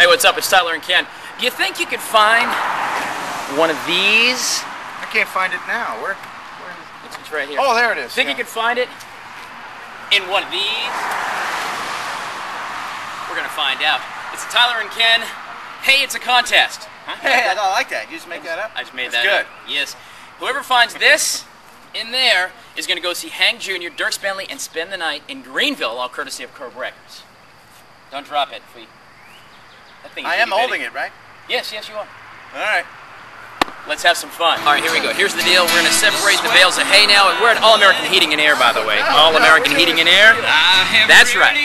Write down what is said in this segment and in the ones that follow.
Hey, what's up? It's Tyler and Ken. Do you think you could find one of these? I can't find it now. Where? where is It's, it's right here. Oh, there it is. Think yeah. you could find it in one of these? We're gonna find out. It's Tyler and Ken. Hey, it's a contest. Huh? Hey, I like that. You just make that up. I just made that up. That's that good. up. Yes. Whoever finds this in there is going to go see Hank Jr., Dierks Bentley, and spend the night in Greenville, all courtesy of Curb Records. Don't drop it, please. That thing is I am itty-bitty. holding it, right? Yes, yes, you are. All right. Let's have some fun. All right, here we go. Here's the deal. We're going to separate the bales of hay now. And we're at All American Heating and Air, by the way. All American Heating and Air. That's right.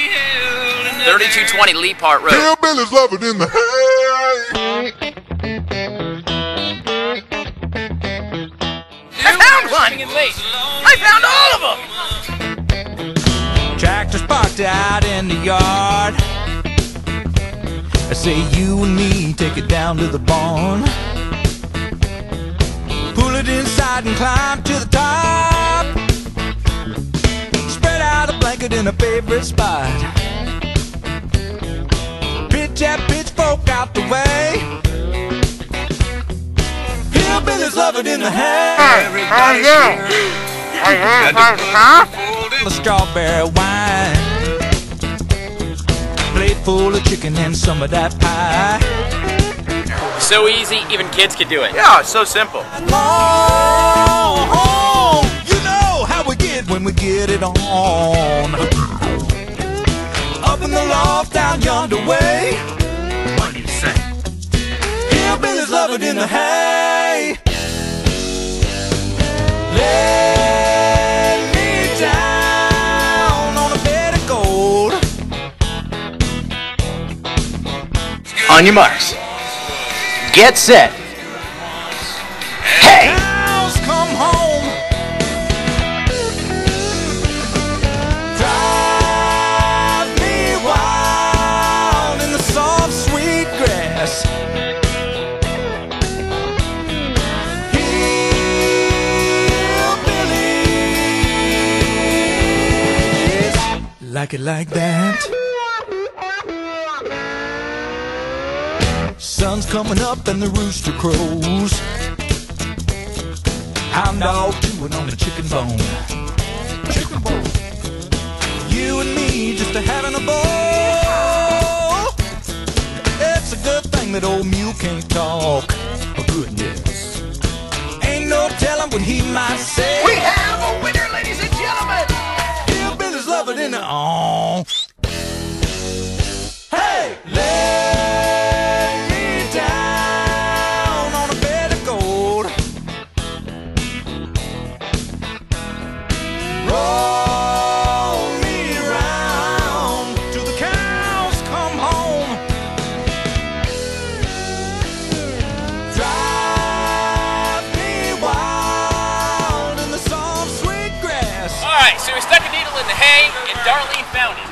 3220 Lee Park Road. Hillbillies love it in the hay. I found one. Late. I found all of them. Tractors parked out in the yard. Say you and me take it down to the barn. Pull it inside and climb to the top. Spread out a blanket in a favorite spot. Pitch that pitchfork out the way. Hillbillies love it in the hay. A strawberry wine. Plate full of chicken and some of that pie. So easy, even kids could do it. Yeah, it's so simple. Home, home. You know how we get when we get it on. Up in the loft down yonder way. What do you say? Hillbillies love it in the hay. On your marks. Get set. Hey! Cows come home. Drive me wild in the soft, sweet grass. Hillbillies like it like that. Sun's coming up and the rooster crows. Hound dog chewing on the chicken bone. Chicken bone. You and me just a having a ball. It's a good thing that old mule can't talk. Oh, goodness. Ain't no telling what he might say. We have a winner, ladies and gentlemen! Hillbillies love it in the on. Grass. All right, so we stuck a needle in the hay, and Darlene found it.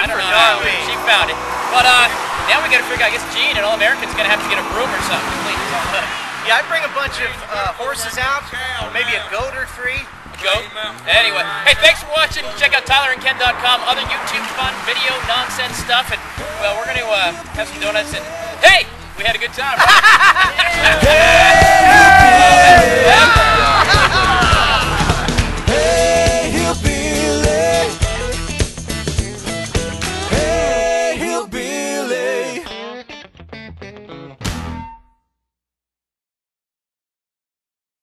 I don't know how. She found it. But uh, now we got to figure. I guess Gene and All Americans gonna have to get a broom or something to clean this all up. Yeah, I bring a bunch of uh, horses out, or maybe a goat or three. Go. Anyway, hey, thanks for watching. Check out TylerandKen.com. Other YouTube fun, video, nonsense stuff, and well, we're gonna uh, have some donuts and hey, we had a good time. Right? Hey,